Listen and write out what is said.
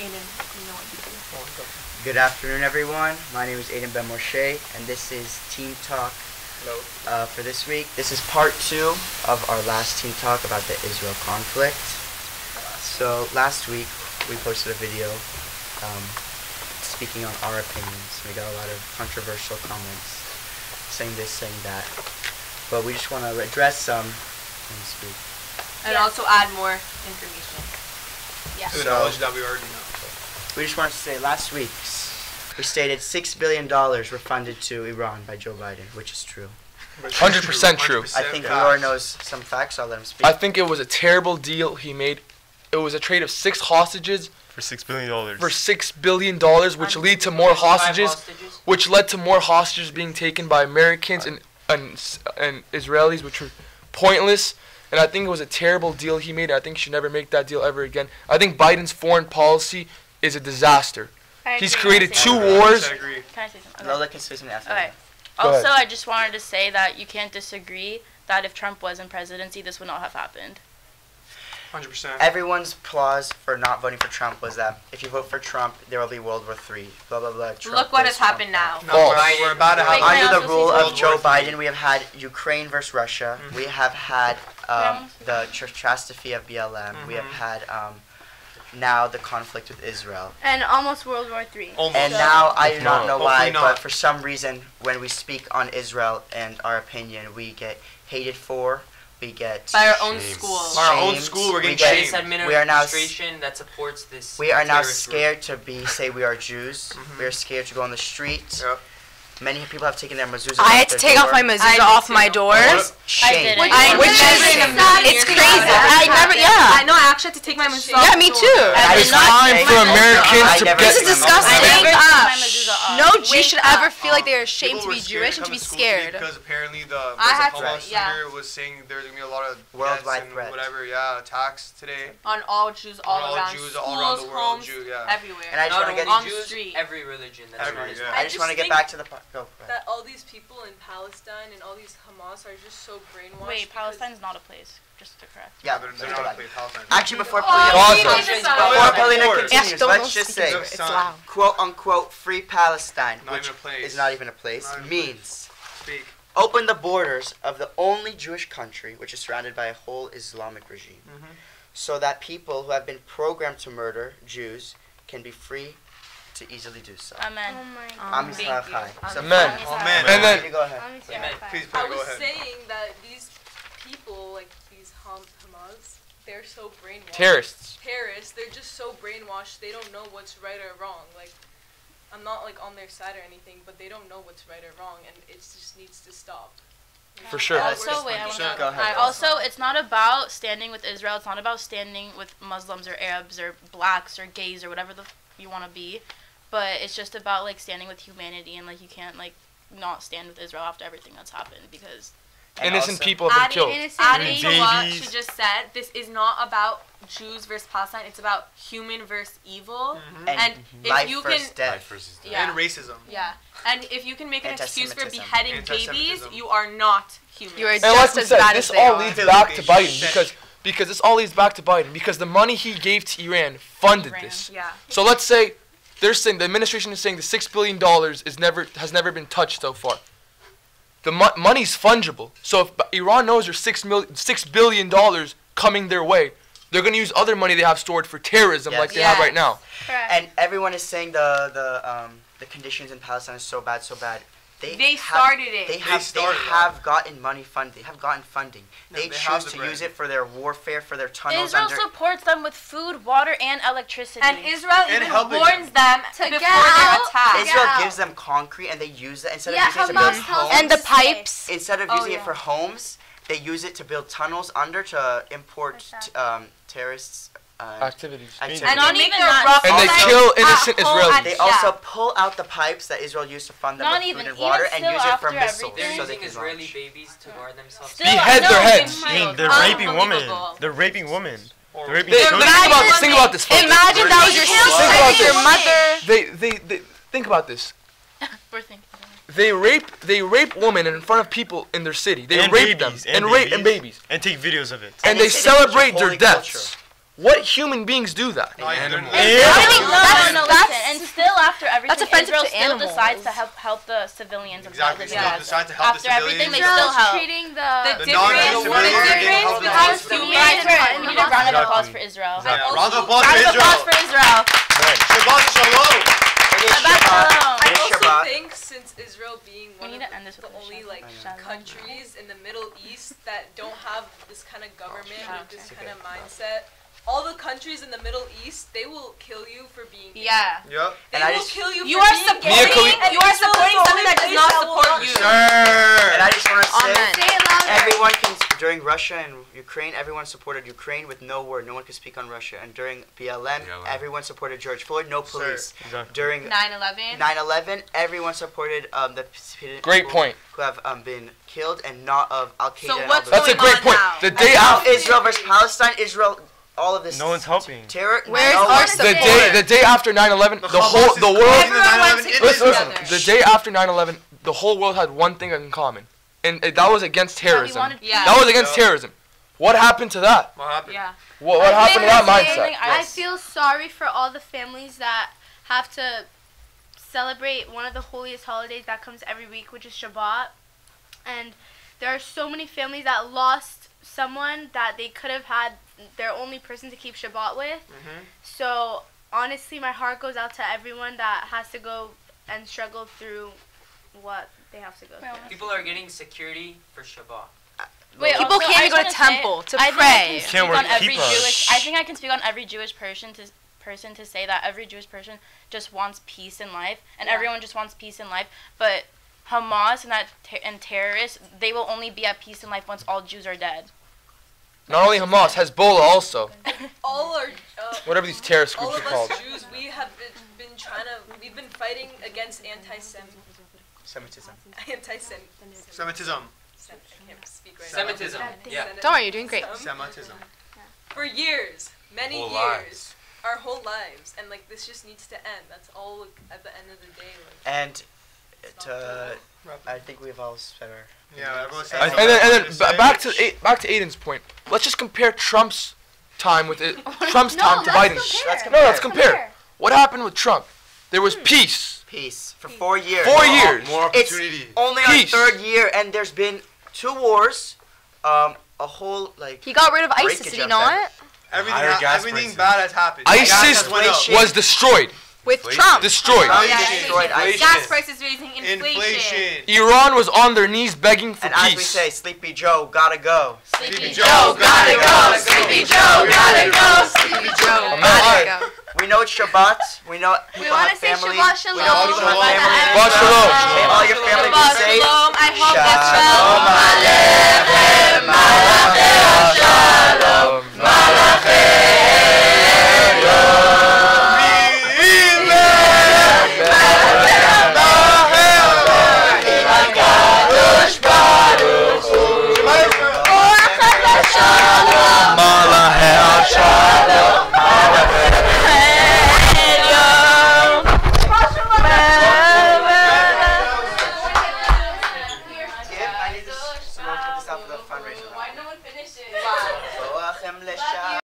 Aiden, you know what you do. Good afternoon, everyone. My name is Aiden Ben Moshe, and this is Teen Talk Hello. uh, for this week. This is part two of our last Teen Talk about the Israel conflict. So last week we posted a video um, speaking on our opinions. We got a lot of controversial comments saying this, saying that, but we just want to address some and speak. And Yes. also add more information. Yeah. To the knowledge that we already know. We just wanted to say last week we stated six billion dollars were funded to Iran by Joe Biden, which is true. 100% true. I think facts. Laura knows some facts. I'll let him speak. I think it was a terrible deal he made. It was a trade of six hostages for six billion dollars. for six billion dollars, which lead to more hostages, which led to more hostages being taken by Americans and and, and Israelis, which were pointless. And I think it was a terrible deal he made. I think he should never make that deal ever again. I think Biden's foreign policy is a disaster. He's created two wars. I agree. Can I say something? Okay. Lola can say something after. Okay. Also. I just wanted to say that you can't disagree that if Trump was in presidency, this would not have happened. 100%. Everyone's applause for not voting for Trump was that if you vote for Trump, there will be World War III. Blah blah blah. Trump Look what this, has happened Trump now. No, False. we're, we're about to have Wait, can Under the rule of? Joe World Biden, we have had Ukraine versus Russia. Mhm. We have had um, the catastrophe of BLM. We have Mhm. had um, now the conflict with Israel. And almost World War Three. Almost. And now I do If not not. know why, not. but for some reason, when we speak on Israel and our opinion, we get hated for. We get By our own Shame. school. By our own school, we're getting we getting get- This shamed. We are now that supports this. We are now terrorist group. scared to be say we are Jews. Mhm. We are scared to go on the street. Yep. Many people have taken their mezuzahs. I off had to their take off my mezuzah did off too. my doors. Shame. did. Which, I which is in a million it's crazy. I never, yeah. I know. I actually had to take my mezuzah Yeah, me too. door. And I It's time for my mezuzah off. Americans to never get- took This is disgusting. I never Wake took up. my mezuzah off. No Wake Jew should ever feel like they're ashamed to be Jewish and to be scared. Because apparently the I there's a had to- Hamas yeah. leader was saying there's gonna be a lot of Worldwide deaths and threats. whatever. Yeah, attacks today. On all Jews all On all around. Jews all around the world, homes, Jew, yeah. everywhere. And I just want to get. Jews, every religion. Every. I I just just want to get back to the. po- Go. go that all these people in Palestine and all these Hamas are just so brainwashed. Wait, because- Palestine's not a place. Just to correct. Yeah, They're, they're not back. play Palestine. Actually, before Oh, Paulina, we Gaza. before stop. Paulina continues, let's just say, into it. It's Son. loud. quote unquote, free Palestine, Not which even a place. is not even a place, even means Speak. open the borders of the only Jewish country which is surrounded by a whole Islamic regime, Mhm. so that people who have been programmed to murder Jews can be free to easily do so. Amen. my Am thank Yisrael you. Chai. So Amen. Oh man. And then- you go ahead. Amen. Please, I please go was ahead. saying that these people, like these Ham- Hamas, they're so brainwashed. Terrorists. Terrorists, they're just so brainwashed. They don't know what's right or wrong. Like, I'm not like on their side or anything, but they don't know what's right or wrong, and it just needs to stop. For sure. Also, wait, I want Go to. ahead. Also, it's not about standing with Israel. It's not about standing with Muslims or Arabs or blacks or gays or whatever the f- you want to be, but it's just about like standing with humanity and like you can't like not stand with Israel after everything that's happened because And Innocent also- people have been Adding, killed. adding to what she just said, this is not about Jews versus Palestine. It's about human versus evil. Mhm. And, And if life you versus can- death. Life versus death. Yeah. And racism. Yeah. And if you can make an excuse for beheading babies, you are not human. You are And just like we as said, bad this as they all are. leads They back to Biden because because this all leads back to Biden because the money he gave to Iran funded Iran. this. Yeah. So let's say they're saying the administration is saying the six billion dollars is never has never been touched so far. The mo- money's fungible. So if Iran knows there's six mil- six billion dollars coming their way, they're gonna use other money they have stored for terrorism like Yes. they have right now. correct. And everyone is saying the the um the conditions in Palestine is so bad, so bad. They They have- started it. They They have they, started that. have gotten money fund. They have gotten funding. Yeah, they they choose the to use it for their warfare, for their tunnels Israel under. supports them with food, water, and electricity. And Israel And even warns them To before get their out- attack. to Israel out. gives them concrete and they use it instead Yeah, of using it to build Hamas tells homes. And the pipes. instead of Oh, using yeah. it for homes, they use it to build tunnels under to import t- um, terrorists. Uh, Activities. activities. And Not even that. rough And they kill innocent home Israelis. and- They yeah. also pull out the pipes that Israel used to fund them Not with even- food and water and use it for after missiles They're everything- so they using can Israeli launch. babies to guard themselves. Still, Behead no, their heads. I mean, mild. they're raping women. Unbelievable. They're raping women. They're raping They, think about this. Think about this. Imagine that was your sister, about your mother. They, they, they think about this. We're thinking. They rape they rape women in front of people in their city. They And rape babies, them and and, rape and babies. babies. And take videos of it. And, And they they say it's such a celebrate their deaths. culture. What human beings do that? Like, Animals. they're- Yeah. I think, no, no, no, that's- listen. And still, after everything, offensive Israel to still animals. decides to help help the civilians of Exactly. Gaza. Still Yeah. decide to help After the everything, they civilians. still help. treating The, the. The difference, non-civilians the are getting difference help between the You human guys we need a round of Exactly. applause for Israel. Exactly. Yeah, round of applause Round for of applause Israel. for Israel. Shabbat shalom. Shabbat Shabbat. shalom. I also think since Israel being one of to the only like countries in the Middle East that don't have this kind of government with this kind of mindset, all the countries in the Middle East they will kill you for being gay. Yeah. Yep. They And I will just- kill you. You for are being supporting, Mia gay, Khalifa- you are Israel is the supporting only something that does not support you. Sure. And I just want to say, Amen. Say everyone can during Russia and Ukraine, everyone supported Ukraine with no word. No one could speak on Russia. And during BLM, BLM. everyone supported George Floyd. No Sir. police. Exactly. During 9/11. 9/11, everyone supported um, the Great people point. who have um, been killed and not of Al Qaeda. So and what's all those- That's a great on point. now? The day now after Israel versus Palestine, Israel, all of this. No one's helping. Terror. Where's no our one- the day the day after 9/11, the whole the world Everyone wants to Listen, listen, the day after 9/11, the whole world had one thing in common, and uh, that was against terrorism. wanted Yeah. That was against Yeah. terrorism. What happened to that? What happened? Yeah. What, what happened to think that it's mindset? I- I feel sorry for all the families that have to celebrate one of the holiest holidays that comes every week, which is Shabbat. And there are so many families that lost someone that they could have had their only person to keep Shabbat with. Mhm. So honestly, my heart goes out to everyone that has to go and struggle through what they have to go through. People are getting security for Shabbat. Wait, People also, can't even go to just wanna say, temple to I think I pray. can speak Can't wear on every kippah. Jewish. I think I can speak on every Jewish person to person to say that every Jewish person just wants peace in life, and Yeah. everyone just wants peace in life. But Hamas and that ter- and terrorists, they will only be at peace in life once all Jews are dead. Not only Hamas, Hezbollah also. all our uh, Whatever these terrorist all groups of are called. All of us Jews, we have been, been trying to, we've been fighting against anti-Sem, Semitism. anti-Sem, Semitism. Sem, I can't speak right Semitism. now. Yeah. Don't worry, you're doing great. Semitism. For years, many Whole years, lives. our whole lives, and like this just needs to end. That's all. Like, at the end of the day, like. And to, I think we've all said our. Yeah, everyone said And And then, and then Just back to A- back to Aiden's point. Let's just compare Trump's time with it, Trump's No, time to let's Biden's. compare. No, let's compare. What happened with Trump? There was peace. Peace for four years. Four years. More It's opportunity. only Peace. our third year, and there's been two wars, um, a whole like. He got rid of ISIS, Breakage did he of not? Everything, Higher ha- gas everything prices. bad has happened. ISIS Gas has went up. Was destroyed. With Inflation. Trump. Destroyed. How Yeah, destroyed yeah. Gas prices raising, inflation. Inflation. Iran was on their knees begging for And as we say, Sleepy Joe, gotta go. Sleepy Joe, gotta go. Sleepy Joe, gotta go. Sleepy Joe, gotta go. We know it's Shabbat. We know people wanna have say family. Shabbat We know people Shalom. have family. Shabbat Shalom. May all your family be Shabbat safe. shalom. I hope that Shalom Shalom Aleichem, Aleichem.